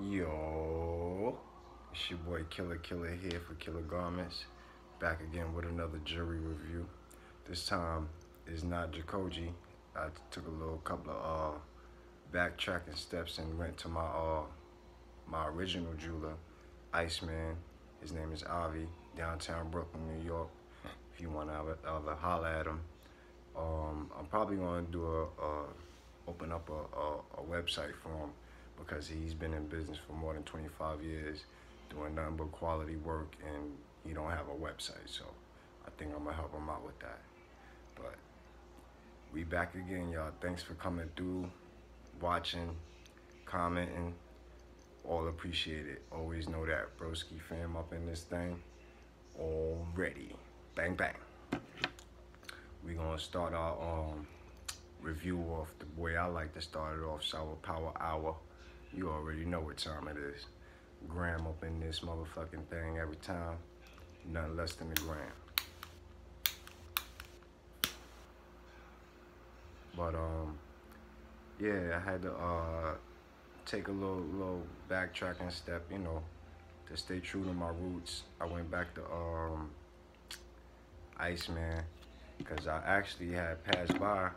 Yo, it's your boy Killa Killa here for Killer Garments. Back again with another jewelry review. This time is not Jacoji. I took a little couple of uh, backtracking steps and went to my uh, my original jeweler, Iceman. His name is Avi, downtown Brooklyn, New York. If you want to ever holler at him, um, I'm probably going to do a, a open up a, a, a website for him because he's been in business for more than 25 years doing nothing but quality work and he don't have a website so I think I'm gonna help him out with that. But we back again y'all. Thanks for coming through watching commenting. All appreciate it always know that broski fam up in this thing already. Bang bang. We gonna start our um review off. The way I like to start it off sour power hour you already know what time it is. Gram up in this motherfucking thing every time. Nothing less than a gram. But um, yeah, I had to uh take a little little backtracking step, you know, to stay true to my roots. I went back to um Iceman because I actually had passed by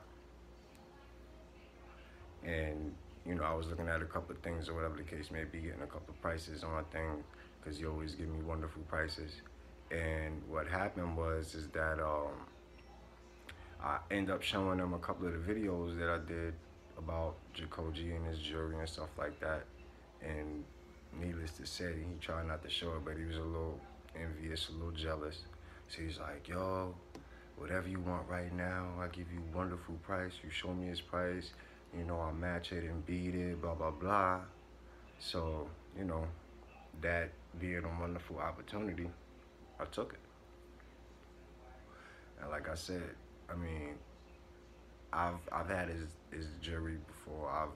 and you know, I was looking at a couple of things or whatever the case may be, getting a couple of prices on things because you always give me wonderful prices. And what happened was is that um, I end up showing them a couple of the videos that I did about Jacoji and his jewelry and stuff like that. And needless to say, he tried not to show it, but he was a little envious, a little jealous. So he's like, yo, whatever you want right now, I give you wonderful price. You show me his price you know, I match it and beat it, blah, blah, blah. So, you know, that being a wonderful opportunity, I took it. And like I said, I mean, I've I've had his his jewelry before. I've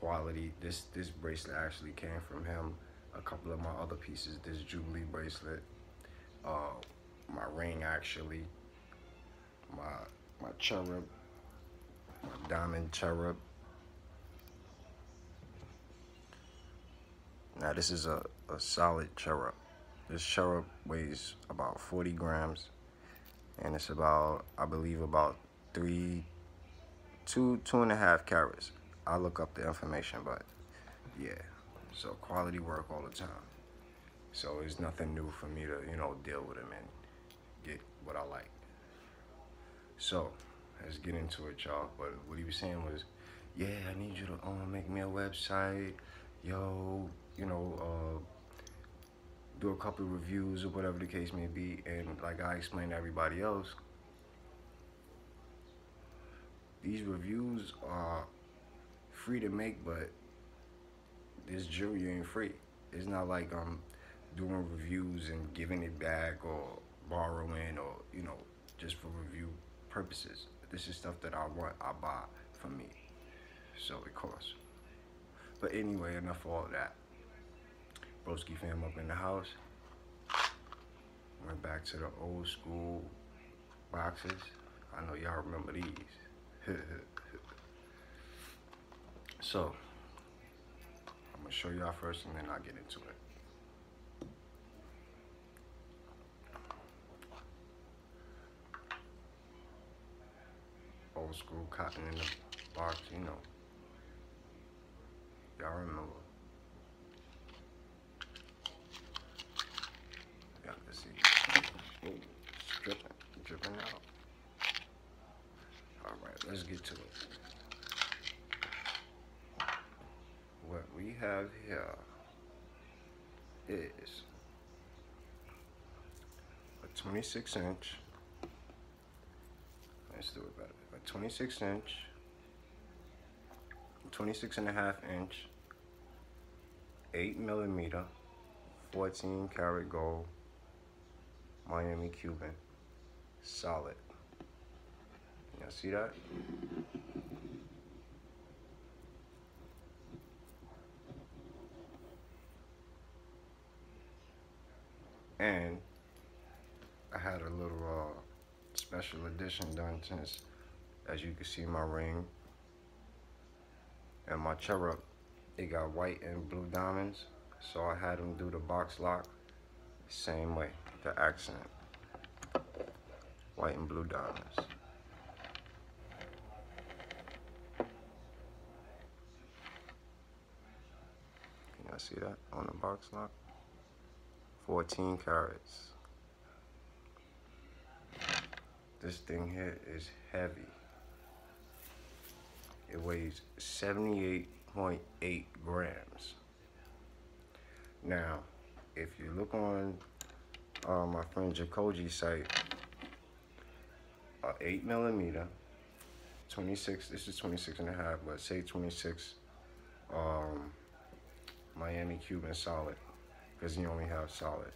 quality. This this bracelet actually came from him. A couple of my other pieces. This Jubilee bracelet. Uh, my ring actually. My my cherub. My diamond cherub. Now this is a, a solid cherub. This cherub weighs about 40 grams and it's about, I believe about three, two, two and a half carats. I'll look up the information, but yeah. So quality work all the time. So it's nothing new for me to, you know, deal with them and get what I like. So let's get into it, y'all. But what he was saying was, yeah, I need you to um, make me a website. Yo, you know, uh, do a couple reviews or whatever the case may be. And like I explained to everybody else, these reviews are free to make, but this jewelry ain't free. It's not like I'm doing reviews and giving it back or borrowing or, you know, just for review purposes. This is stuff that I want, I buy for me. So it costs. But anyway, enough of all that. Broski fam up in the house. Went back to the old school boxes. I know y'all remember these. so, I'm gonna show y'all first and then I'll get into it. Old school cotton in the box, you know. Y'all remember. dripping, oh, dripping out. All right, let's get to it. What we have here is a 26 inch, let's do it better, a 26 inch, 26 and a half inch, 8 millimeter, 14 karat gold, Miami Cuban solid. Y'all see that? And I had a little uh, special edition done since, as you can see, my ring and my cherub it got white and blue diamonds. So I had them do the box lock same way, the accent. White and blue diamonds. Can y'all see that on the box lock? 14 carats. This thing here is heavy. It weighs 78.8 grams. Now, if you look on uh, my friend Jacoji's site, uh, 8 millimeter, 26, this is 26 and a half, but say 26 um, Miami Cuban solid, because you only have solid.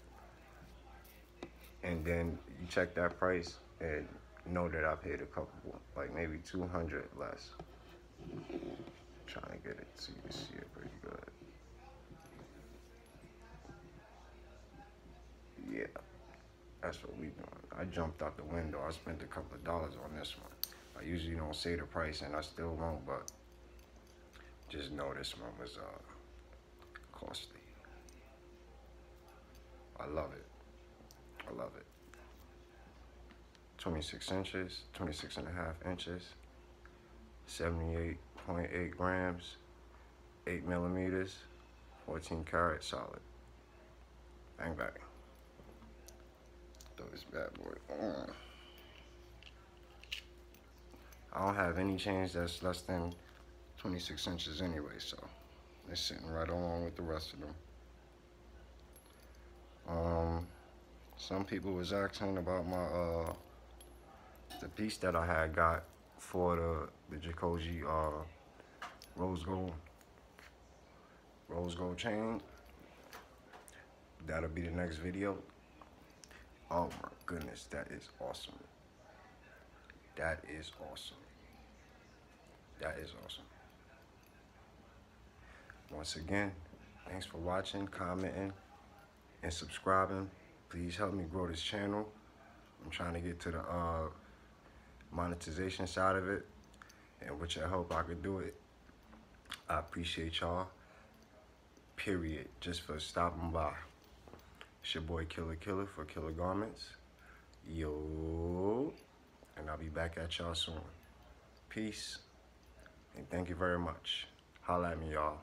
And then you check that price and know that I paid a couple, like maybe 200 less. Trying to get it so you can see it pretty good. Yeah, that's what we doing. I jumped out the window. I spent a couple of dollars on this one. I usually don't say the price and I still won't, but just know this one was uh, costly. I love it. I love it. 26 inches, 26 and a half inches, 78.8 grams, 8 millimeters, 14 karat solid. Bang bang throw this bad boy on. I don't have any chains that's less than 26 inches anyway, so it's sitting right along with the rest of them. Um, some people was asking about my uh, the piece that I had got for the the Jacoji uh, rose gold rose gold chain. That'll be the next video. Oh my goodness, that is awesome. That is awesome. That is awesome. Once again, thanks for watching, commenting, and subscribing. Please help me grow this channel. I'm trying to get to the uh, monetization side of it. And with your help, I could do it. I appreciate y'all. Period. Just for stopping by. It's your boy Killa Killa for Killer Garments. Yo. And I'll be back at y'all soon. Peace. And thank you very much. Holla at me, y'all.